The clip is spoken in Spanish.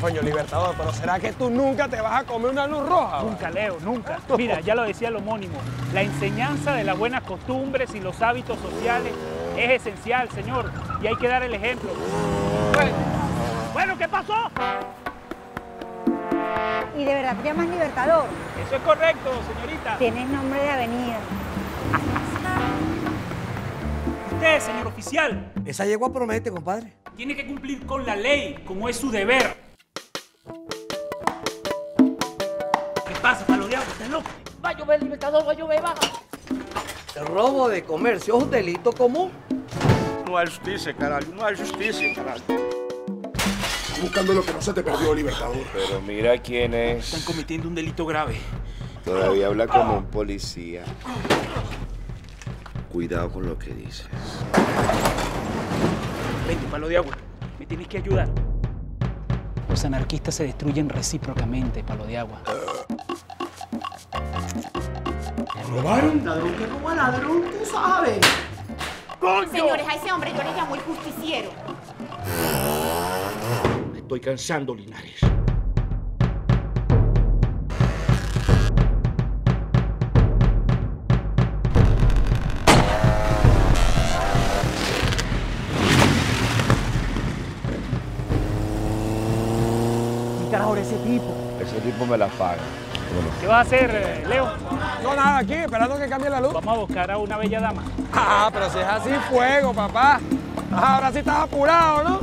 Coño, Libertador, pero ¿será que tú nunca te vas a comer una luz roja? Nunca, Leo, nunca. Mira, ya lo decía el homónimo, la enseñanza de las buenas costumbres y los hábitos sociales es esencial, señor, y hay que dar el ejemplo. Bueno, bueno ¿qué pasó? Y de verdad te llamas Libertador. Eso es correcto, señorita. Tienes nombre de avenida. Usted, señor oficial, Esa yegua promete, compadre. tiene que cumplir con la ley, como es su deber. Pasa, palo de agua? ¿Estás loco? Va a llover, Libertador, va a llover, baja. El robo de comercio es un delito común. Não há justiça, caralho. Não há justiça, caralho. Buscando lo que no se te perdió, Libertador. Pero mira quién Están es. cometiendo un delito grave. Todavía habla como un policía. Cuidado con lo que dices. Vente, palo de agua. Me tienes que ayudar. Los anarquistas se destruyen recíprocamente, palo de agua. ¿Robaron? Ladrón que roba ladrón, tú sabes. Señores, a ese hombre yo le llamo el justiciero. Me estoy cansando, Linares. ¿Qué carajo era ese tipo? Ese tipo me la paga. ¿Qué vas a hacer, eh, Leo? Aquí, esperando que cambie la luz. Vamos a buscar a una bella dama. Ah, pero si es así, fuego, papá. Ah, Ahora sí estás apurado, ¿no?